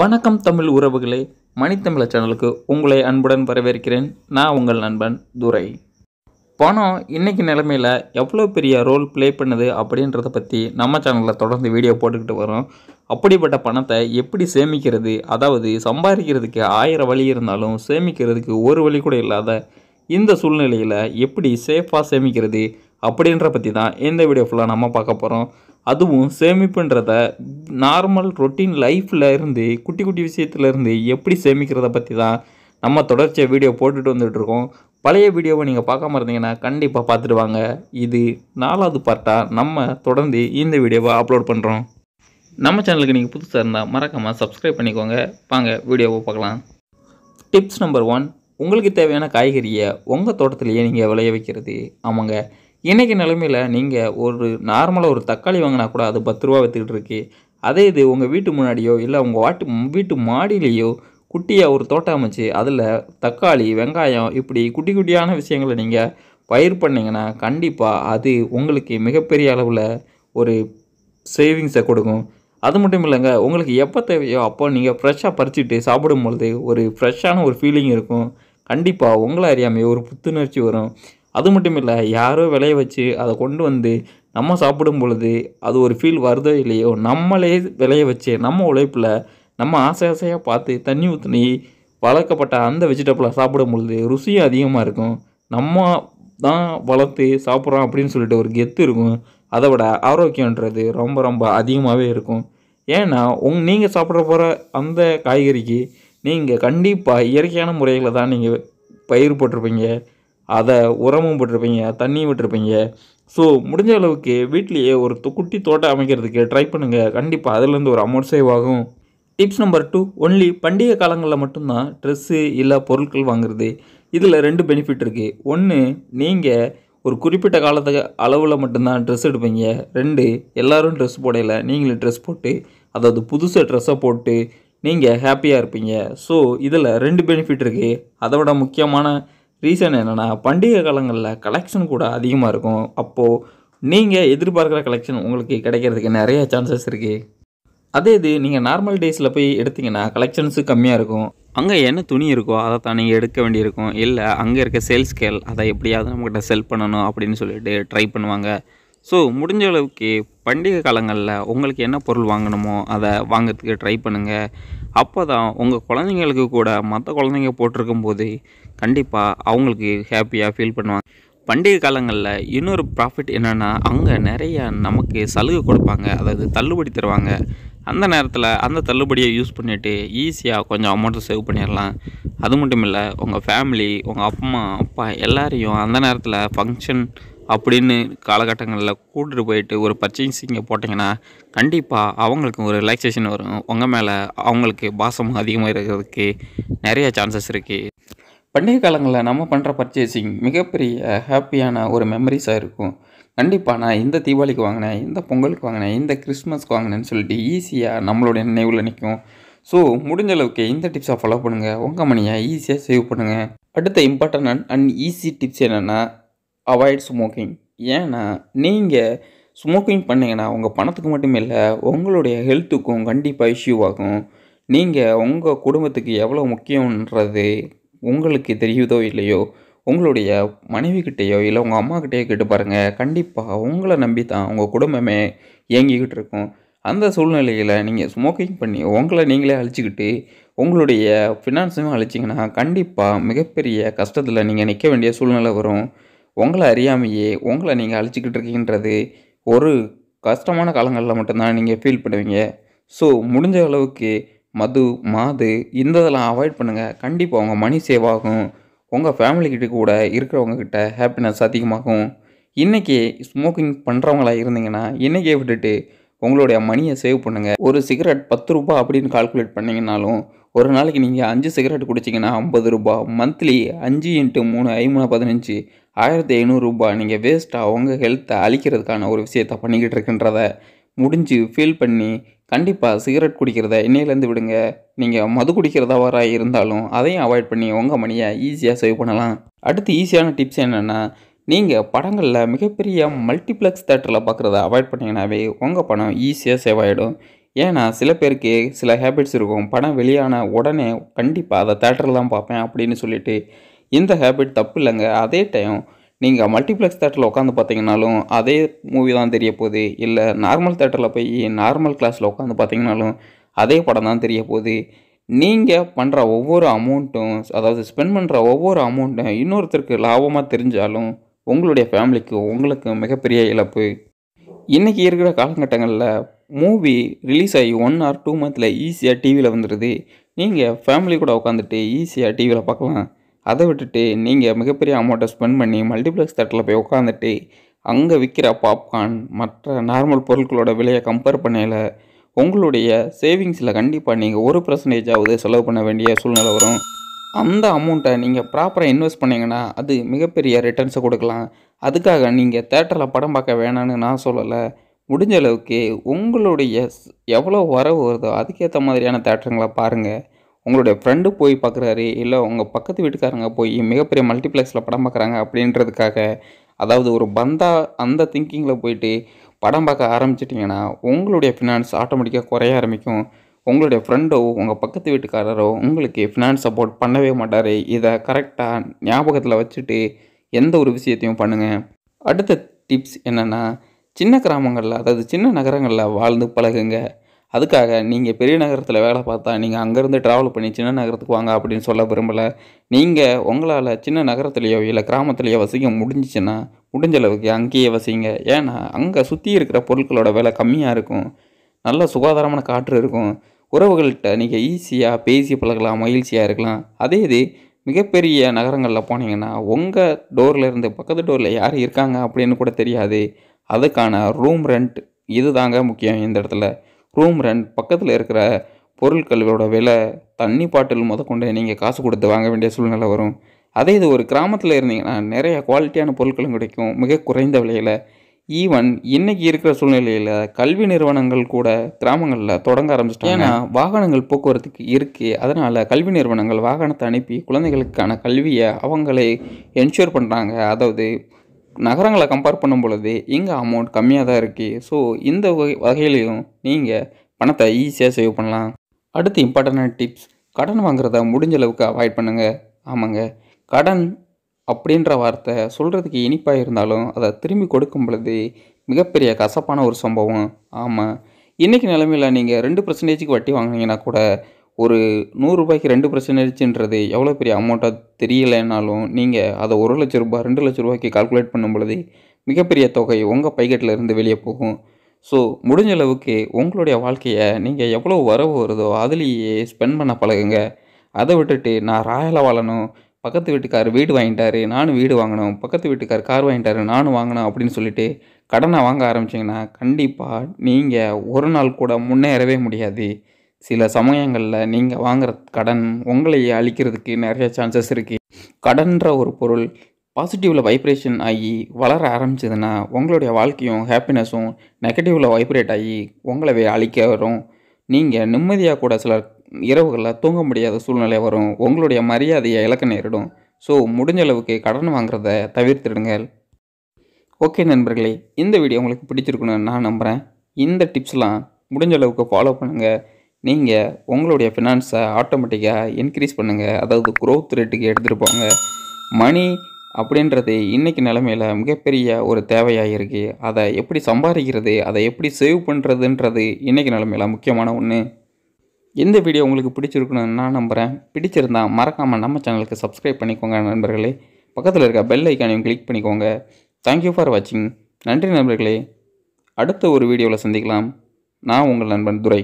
வணக்கம் தமிழ் உறவுகளே மணித்தமிழ சேனலுக்கு உங்களை அன்புடன் வரவேற்கிறேன். நான் உங்கள் நண்பன் துரை. பணம் இன்றைக்கி நிலமையில் எவ்வளோ பெரிய ரோல் ப்ளே பண்ணுது அப்படின்றத பற்றி நம்ம சேனலில் தொடர்ந்து வீடியோ போட்டுக்கிட்டு வரோம். அப்படிப்பட்ட பணத்தை எப்படி சேமிக்கிறது? அதாவது சம்பாதிக்கிறதுக்கு ஆயிரம் வழி இருந்தாலும் சேமிக்கிறதுக்கு ஒரு வழி கூட இல்லாத இந்த சூழ்நிலையில் எப்படி சேஃபாக சேமிக்கிறது அப்படின்ற பற்றி தான் இந்த வீடியோ ஃபுல்லாக நம்ம பார்க்க போகிறோம் அதுவும் சேமிப்புன்றத நார்மல் ரொட்டீன் லைஃப்பில் இருந்து குட்டி குட்டி விஷயத்துல இருந்து எப்படி சேமிக்கிறத பற்றி தான் நம்ம தொடர்ச்சியாக வீடியோ போட்டுட்டு வந்துகிட்ருக்கோம் பழைய வீடியோவை நீங்கள் பார்க்காம இருந்தீங்கன்னா கண்டிப்பாக பார்த்துட்டு வாங்க. இது நாலாவது பார்ட்டாக நம்ம தொடர்ந்து இந்த வீடியோவை அப்லோட் பண்ணுறோம் நம்ம சேனலுக்கு நீங்கள் புதுசாக இருந்தால் மறக்காமல் சப்ஸ்கிரைப் பண்ணிக்கோங்க. வாங்க வீடியோவை பார்க்கலாம். டிப்ஸ் நம்பர் ஒன் உங்களுக்கு தேவையான காய்கறியை உங்கள் தோட்டத்திலேயே நீங்கள் விளைய வைக்கிறது. ஆமாங்க இன்றைக்கி நிலமையில் நீங்கள் ஒரு நார்மலாக ஒரு தக்காளி வாங்கினா கூட அது பத்து ரூபா விற்றுக்கிட்டு இருக்கு. அதே இது உங்கள் வீட்டு முன்னாடியோ இல்லை உங்கள் வாட்டு வீட்டு மாடியிலேயோ குட்டியாக ஒரு தோட்டம் அமைச்சு அதில் தக்காளி வெங்காயம் இப்படி குட்டி குட்டியான விஷயங்களை நீங்கள் பயிர் பண்ணிங்கன்னா கண்டிப்பாக அது உங்களுக்கு மிகப்பெரிய அளவில் ஒரு சேவிங்ஸை கொடுக்கும். அது மட்டும் இல்லைங்க உங்களுக்கு எப்போ தேவையோ அப்போ நீங்கள் ஃப்ரெஷ்ஷாக பறிச்சுட்டு சாப்பிடும் பொழுது ஒரு ஃப்ரெஷ்ஷான ஒரு ஃபீலிங் இருக்கும். கண்டிப்பாக உங்களை அறியாமையே ஒரு புத்துணர்ச்சி வரும். அது மட்டும் இல்லை யாரோ விளைய வச்சு அதை கொண்டு வந்து நம்ம சாப்பிடும் பொழுது அது ஒரு ஃபீல் வருதோ இல்லையோ நம்மளே விளைய வச்சு நம்ம உழைப்பில் நம்ம ஆசை ஆசையாக பார்த்து தண்ணி ஊற்றினி வளர்க்கப்பட்ட அந்த வெஜிடபிளை சாப்பிடும் பொழுது ருசியும் அதிகமாக இருக்கும். நம்ம தான் வளர்த்து சாப்பிட்றோம் அப்படின்னு சொல்லிட்டு ஒரு கெத்து இருக்கும். அதை விட ஆரோக்கியன்றது ரொம்ப ரொம்ப அதிகமாகவே இருக்கும். ஏன்னா உங் நீங்கள் சாப்பிட்ற போகிற அந்த காய்கறிக்கு நீங்கள் கண்டிப்பாக இயற்கையான முறையில் தான் நீங்கள் பயிர் போட்டிருப்பீங்க. அதை உரமும் போட்டிருப்பீங்க தண்ணியும் விட்டுருப்பீங்க ஸோ முடிஞ்ச அளவுக்கு வீட்லேயே ஒரு குட்டி தோட்டம் அமைக்கிறதுக்கு ட்ரை பண்ணுங்கள் கண்டிப்பாக அதுலேருந்து ஒரு அமௌண்ட் சேவ் ஆகும். டிப்ஸ் நம்பர் டூ ஒன்லி பண்டிகை காலங்களில் மட்டும்தான் ட்ரெஸ்ஸு இல்லை பொருட்கள் வாங்குறது. இதில் ரெண்டு பெனிஃபிட் இருக்குது ஒன்று நீங்கள் ஒரு குறிப்பிட்ட காலத்துக்கு அளவில் மட்டும்தான் ட்ரெஸ் எடுப்பீங்க. ரெண்டு எல்லாரும் ட்ரெஸ் போடையில் நீங்களும் ட்ரெஸ் போட்டு அதாவது புதுசாக ட்ரெஸ்ஸை போட்டு நீங்கள் ஹாப்பியாக இருப்பீங்க. ஸோ இதில் ரெண்டு பெனிஃபிட் இருக்குது அதை விட முக்கியமான ரீசன் என்னென்னா பண்டிகை காலங்களில் கலெக்ஷன் கூட அதிகமாக இருக்கும். அப்போது நீங்கள் எதிர்பார்க்குற கலெக்ஷன் உங்களுக்கு கிடைக்கிறதுக்கு நிறைய சான்சஸ் இருக்குது அதே இது நீங்கள் நார்மல் டேஸில் போய் எடுத்தீங்கன்னா கலெக்ஷன்ஸு கம்மியாக இருக்கும். அங்கே என்ன துணி இருக்கோ அதை தான் நீங்கள் எடுக்க வேண்டியிருக்கும். இல்லை அங்கே இருக்க சேல்ஸ் கேள் அதை எப்படியாவது நம்மக்கிட்ட செல் பண்ணணும் அப்படின்னு சொல்லிட்டு ட்ரை பண்ணுவாங்க. ஸோ முடிஞ்ச அளவுக்கு பண்டிகை காலங்களில் உங்களுக்கு என்ன பொருள் வாங்கணுமோ அதை வாங்குறதுக்கு ட்ரை பண்ணுங்கள் அப்போ தான் உங்கள் குழந்தைங்களுக்கு கூட மற்ற குழந்தைங்க போட்டிருக்கும் போது கண்டிப்பாக அவங்களுக்கு ஹாப்பியாக ஃபீல் பண்ணுவாங்க. பண்டிகை காலங்களில் இன்னொரு ப்ராஃபிட் என்னென்னா அங்கே நிறைய நமக்கு சலுகை கொடுப்பாங்க. அதாவது தள்ளுபடி தருவாங்க. அந்த நேரத்தில் அந்த தள்ளுபடியை யூஸ் பண்ணிவிட்டு ஈஸியாக கொஞ்சம் அமௌண்ட்டை சேவ் பண்ணிடலாம். அது மட்டும் இல்லை உங்கள் ஃபேமிலி உங்கள் அம்மா அப்பா எல்லாரையும் அந்த நேரத்தில் ஃபங்க்ஷன் அப்படின்னு காலகட்டங்களில் கூட்டிட்டு போயிட்டு ஒரு பர்ச்சேசிங்கை போட்டிங்கன்னா கண்டிப்பாக அவங்களுக்கு ஒரு ரிலாக்ஸேஷன் வரும். உங்கள் மேலே அவங்களுக்கு பாசம் அதிகமாக இருக்கிறதுக்கு நிறைய சான்சஸ் இருக்குது பண்டிகை காலங்களில் நம்ம பண்ணுற பர்ச்சேசிங் மிகப்பெரிய ஹாப்பியான ஒரு மெமரிஸாக இருக்கும். கண்டிப்பாக நான் இந்த தீபாவளிக்கு வாங்கினேன் இந்த பொங்கலுக்கு வாங்கினேன் இந்த கிறிஸ்மஸ்க்கு வாங்கினேன்னு சொல்லிட்டு ஈஸியாக நம்மளுடைய நினைவில் நிற்கும் ஸோ முடிஞ்ச அளவுக்கு இந்த டிப்ஸை ஃபாலோ பண்ணுங்கள் உங்கள் மணியை ஈஸியாக சேவ் பண்ணுங்கள் அடுத்த இம்பார்ட்டன்ட் அண்ட் ஈஸி டிப்ஸ் என்னென்னா அவாய்ட் ஸ்மோக்கிங் ஏன்னா நீங்கள் ஸ்மோக்கிங் பண்ணீங்கன்னா உங்கள் பணத்துக்கு மட்டும் இல்லை உங்களுடைய ஹெல்த்துக்கும் கண்டிப்பாக இஷ்யூ ஆகும். நீங்கள் உங்கள் குடும்பத்துக்கு எவ்வளோ முக்கியன்றது உங்களுக்கு தெரியுதோ இல்லையோ உங்களுடைய மனைவிக்கிட்டேயோ இல்லை உங்கள் அம்மாக்கிட்டேயோ கேட்டு பாருங்கள் கண்டிப்பாக உங்களை நம்பி தான் உங்கள் குடும்பமே இயங்கிக்கிட்டு இருக்கும். அந்த சூழ்நிலையில் நீங்கள் ஸ்மோக்கிங் பண்ணி உங்களை நீங்களே அழிச்சிக்கிட்டு உங்களுடைய ஃபினான்ஸையும் அழிச்சிங்கன்னா கண்டிப்பாக மிகப்பெரிய கஷ்டத்தில் நீங்கள் நிற்க வேண்டிய சூழ்நிலை வரும். உங்களை அறியாமையே உங்களை நீங்கள் அழிச்சிக்கிட்டு இருக்கீங்கன்றது ஒரு கஷ்டமான காலங்களில் மட்டும்தான் நீங்கள் ஃபீல் பண்ணுவீங்க. ஸோ முடிஞ்ச அளவுக்கு மது மாது இந்த இதெல்லாம் அவாய்ட் பண்ணுங்கள் கண்டிப்பாக உங்கள் மணி சேவ் ஆகும் உங்கள் ஃபேமிலிக்கிட்ட கூட இருக்கிறவங்க கிட்ட ஹாப்பினஸ் அதிகமாகும். இன்றைக்கி ஸ்மோக்கிங் பண்ணுறவங்களா இருந்தீங்கன்னா இன்றைக்கே விட்டுட்டு உங்களுடைய மணியை சேவ் பண்ணுங்கள் ஒரு சிகரெட் பத்து ரூபா அப்படின்னு கால்குலேட் பண்ணிங்கனாலும் ஒரு நாளைக்கு நீங்கள் அஞ்சு சிகரெட் குடிச்சிங்கன்னா ஐம்பது ரூபாய் மந்த்லி அஞ்சு இன்ட்டு மூணு ஐமூணு பதினஞ்சு ஆயிரத்தி ஐநூறுரூபா நீங்கள் வேஸ்ட்டாக உங்கள் ஹெல்த்தை அழிக்கிறதுக்கான ஒரு விஷயத்த பண்ணிக்கிட்டு இருக்குன்றத முடிஞ்சு ஃபீல் பண்ணி கண்டிப்பாக சிகரெட் குடிக்கிறத இன்னையிலேருந்து விடுங்க. நீங்கள் மது குடிக்கிறதா இருந்தாலும் அதையும் அவாய்ட் பண்ணி உங்கள் மணியை ஈஸியாக சேவ் பண்ணலாம். அடுத்து ஈஸியான டிப்ஸ் என்னென்னா நீங்கள் படங்களில் மிகப்பெரிய மல்டிப்ளெக்ஸ் தேட்டரில் பார்க்குறத அவாய்ட் பண்ணிங்கனாவே உங்கள் பணம் ஈஸியாக சேவ் ஆகிடும் ஏன்னா சில பேருக்கு சில ஹேபிட்ஸ் இருக்கும். படம் வெளியான உடனே கண்டிப்பாக அதை தேட்டரில் தான் பார்ப்பேன் அப்படின்னு சொல்லிட்டு இந்த ஹேபிட் தப்பு இல்லைங்க. அதே டைம் நீங்கள் மல்டிப்ளெக்ஸ் தேட்டரில் உட்காந்து பார்த்தீங்கனாலும் அதே மூவி தான் தெரிய போகுது. இல்லை நார்மல் தேட்டரில் போய் நார்மல் கிளாஸில் உட்காந்து பார்த்தீங்கனாலும் அதே படம் தான் தெரிய போகுது. நீங்கள் பண்ணுற ஒவ்வொரு அமௌண்ட்டும் அதாவது ஸ்பெண்ட் பண்ணுற ஒவ்வொரு அமௌண்ட்டும் இன்னொருத்தருக்கு லாபமாக தெரிஞ்சாலும் உங்களுடைய ஃபேமிலிக்கு உங்களுக்கு மிகப்பெரிய இழப்பு. இன்றைக்கி இருக்கிற காலகட்டங்களில் மூவி ரிலீஸ் ஆகி ஒன் ஆர் டூ மந்தில் ஈஸியாக டிவியில் வந்துடுது நீங்கள் ஃபேமிலி கூட உட்காந்துட்டு ஈஸியாக டிவியில் பார்க்கலாம் அதை விட்டுட்டு நீங்கள் மிகப்பெரிய அமௌண்ட்டை ஸ்பெண்ட் பண்ணி மல்டிப்ளெக்ஸ் தேட்டரில் போய் உட்காந்துட்டு அங்கே விற்கிற பாப்கார்ன் மற்ற நார்மல் பொருட்களோட விலையை கம்பேர் பண்ணையில் உங்களுடைய சேவிங்ஸில் கண்டிப்பாக நீங்கள் ஒரு பர்சன்டேஜாவது செலவு பண்ண வேண்டிய சூழ்நிலை வரும். அந்த அமௌண்ட்டை நீங்கள் ப்ராப்பராக இன்வெஸ்ட் பண்ணிங்கன்னா அது மிகப்பெரிய ரிட்டர்ன்ஸை கொடுக்கலாம். அதுக்காக நீங்கள் தேட்டரில் படம் பார்க்க வேணான்னு நான் சொல்லலை. முடிஞ்ச அளவுக்கு உங்களுடைய எவ்வளோ வரவு வருதோ அதுக்கேற்ற மாதிரியான தேட்டருங்களை பாருங்கள் உங்களுடைய ஃப்ரெண்டு போய் பார்க்குறாரு இல்லை உங்கள் பக்கத்து வீட்டுக்காரங்க போய் மிகப்பெரிய மல்டிப்ளெக்ஸில் படம் பார்க்குறாங்க அப்படின்றதுக்காக அதாவது ஒரு பந்தா அந்த திங்கிங்கில் போயிட்டு படம் பார்க்க ஆரம்பிச்சிட்டிங்கன்னா உங்களுடைய ஃபினான்ஸ் ஆட்டோமேட்டிக்காக குறைய ஆரம்பிக்கும். உங்களுடைய ஃப்ரெண்டோ உங்கள் பக்கத்து வீட்டுக்காரரோ உங்களுக்கு ஃபினான்ஸ் சப்போர்ட் பண்ணவே மாட்டார். இதை கரெக்டாக ஞாபகத்தில் வச்சுட்டு எந்த ஒரு விஷயத்தையும் பண்ணுங்கள் அடுத்த டிப்ஸ் என்னென்னா சின்ன கிராமங்களில் அதாவது சின்ன நகரங்களில் வாழ்ந்து பழகுங்க. அதுக்காக நீங்கள் பெரிய நகரத்தில் வேலை பார்த்தா நீங்கள் அங்கேருந்து ட்ராவல் பண்ணி சின்ன நகரத்துக்கு வாங்க அப்படின்னு சொல்ல விரும்பலை. நீங்கள் உங்களால் சின்ன நகரத்துலேயோ இல்லை கிராமத்துலேயோ வசிக்க முடிஞ்சிச்சுன்னா முடிஞ்ச அளவுக்கு அங்கேயே வசிங்க. ஏன்னா அங்கே சுற்றி இருக்கிற பொருட்களோட விலை கம்மியாக இருக்கும். நல்ல சுகாதாரமான காற்று இருக்கும். உறவுகள்கிட்ட நீங்கள் ஈஸியாக பேசி பழகலாம் மகிழ்ச்சியாக இருக்கலாம். அதே இது மிகப்பெரிய நகரங்களில் போனீங்கன்னா உங்கள் டோரில் இருந்து பக்கத்து டோரில் யார் இருக்காங்க அப்படின்னு கூட தெரியாது. அதுக்கான ரூம் ரெண்ட் இது தாங்க முக்கியம் இந்த இடத்துல. ரூம் ரெண்ட் பக்கத்தில் இருக்கிற பொருட்களோட விலை தண்ணி பாட்டில் முதற்கொண்டு நீங்கள் காசு கொடுத்து வாங்க வேண்டிய சூழ்நிலை வரும். அதே இது ஒரு கிராமத்தில் இருந்தீங்கன்னா நிறைய குவாலிட்டியான பொருட்களும் கிடைக்கும் மிக குறைந்த விலையில். ஈவன் இன்னைக்கு இருக்கிற சூழ்நிலையில் கல்வி நிறுவனங்கள் கூட கிராமங்களில் தொடங்க ஆரம்பிச்சிட்டாங்க. ஏன்னா வாகனங்கள் போக்குவரத்துக்கு இருக்குது அதனால் கல்வி நிறுவனங்கள் வாகனத்தை அனுப்பி குழந்தைகளுக்கான கல்வியை அவங்களே என்ஷூர் பண்ணுறாங்க அதாவது நகரங்களை கம்பேர் பண்ணும் பொழுது இங்கே அமௌண்ட் கம்மியாக தான் இருக்குது ஸோ இந்த வகை வகையிலையும் நீங்கள் பணத்தை ஈஸியாக சேவ் பண்ணலாம். அடுத்து இம்பார்ட்டண்டான டிப்ஸ் கடன் வாங்குறத முடிஞ்ச அளவுக்கு அவாய்ட் பண்ணுங்கள் ஆமாங்க. கடன் அப்படின்ற வார்த்தை சொல்கிறதுக்கு இனிப்பாக இருந்தாலும் அதை திரும்பி கொடுக்கும் பொழுது மிகப்பெரிய கசப்பான ஒரு சம்பவம். ஆமாம் இன்றைக்கி நிலமையில் நீங்கள் ரெண்டு பர்சன்டேஜுக்கு வட்டி வாங்கினீங்கன்னா கூட ஒரு நூறுரூபாய்க்கு ரெண்டு பர்சன்டேஜ்ன்றது எவ்வளோ பெரிய அமௌண்ட்டாக தெரியலைனாலும் நீங்கள் அதை ஒரு லட்ச ரூபாய் ரெண்டு லட்ச ரூபாய்க்கு கால்குலேட் பண்ணும் பொழுது மிகப்பெரிய தொகை உங்கள் பைக்கெட்டில் இருந்து வெளியே போகும். ஸோ முடிஞ்ச அளவுக்கு உங்களுடைய வாழ்க்கையை நீங்கள் எவ்வளோ வரவு வருதோ அதுலேயே ஸ்பெண்ட் பண்ண பழகுங்க. அதை விட்டுட்டு நான் ராயலாக வாழணும் பக்கத்து வீட்டுக்கார் வீடு வாங்கிட்டாரு நானும் வீடு வாங்கணும் பக்கத்து வீட்டுக்கார் கார் வாங்கிட்டாரு நானும் வாங்கணும் அப்படின்னு சொல்லிட்டு கடனை வாங்க ஆரம்பிச்சிங்கன்னா கண்டிப்பாக நீங்கள் ஒரு நாள் கூட முன்னேறவே முடியாது. சில சமயங்களில் நீங்கள் வாங்குற கடன் உங்களையே அழிக்கிறதுக்கு நிறைய சான்சஸ் இருக்குது கடன்ற ஒரு பொருள் பாசிட்டிவில் வைப்ரேஷன் ஆகி வளர ஆரம்பிச்சதுன்னா உங்களுடைய வாழ்க்கையும் ஹாப்பினஸும் நெகட்டிவில் வைப்ரேட் ஆகி உங்களவே அழிக்க வரும். நீங்கள் நிம்மதியாக கூட சில இரவுகளில் தூங்க முடியாத சூழ்நிலை வரும். உங்களுடைய மரியாதையை இழக்க நேரிடும். ஸோ முடிஞ்ச அளவுக்கு கடன் வாங்குறத தவிர்த்திடுங்கள். ஓகே நண்பர்களே இந்த வீடியோ உங்களுக்கு பிடிச்சிருக்குன்னு நான் நம்புகிறேன் இந்த டிப்ஸ்லாம் முடிஞ்ச அளவுக்கு ஃபாலோ பண்ணுங்கள் நீங்கள் உங்களுடைய ஃபினான்ஸை ஆட்டோமேட்டிக்காக இன்க்ரீஸ் பண்ணுங்கள் அதாவது க்ரோத் ரேட்டுக்கு எடுத்துகிட்டு போங்க. மணி அப்படின்றது இன்றைக்கி நிலமையில் மிகப்பெரிய ஒரு தேவையாக இருக்குது அதை எப்படி சம்பாதிக்கிறது அதை எப்படி சேவ் பண்ணுறதுன்றது இன்றைக்கி நிலமையில் முக்கியமான ஒன்று இந்த வீடியோ உங்களுக்கு பிடிச்சிருக்குன்னு நான் நம்புகிறேன் பிடிச்சிருந்தா மறக்காமல் நம்ம சேனலுக்கு சப்ஸ்கிரைப் பண்ணிக்கோங்க நண்பர்களே. பக்கத்தில் இருக்க பெல் ஐக்கானையும் கிளிக் பண்ணிக்கோங்க. தேங்க்யூ ஃபார் வாட்சிங் நன்றி நண்பர்களே. அடுத்த ஒரு வீடியோவில் சந்திக்கலாம். நான் உங்கள் நண்பன் துரை.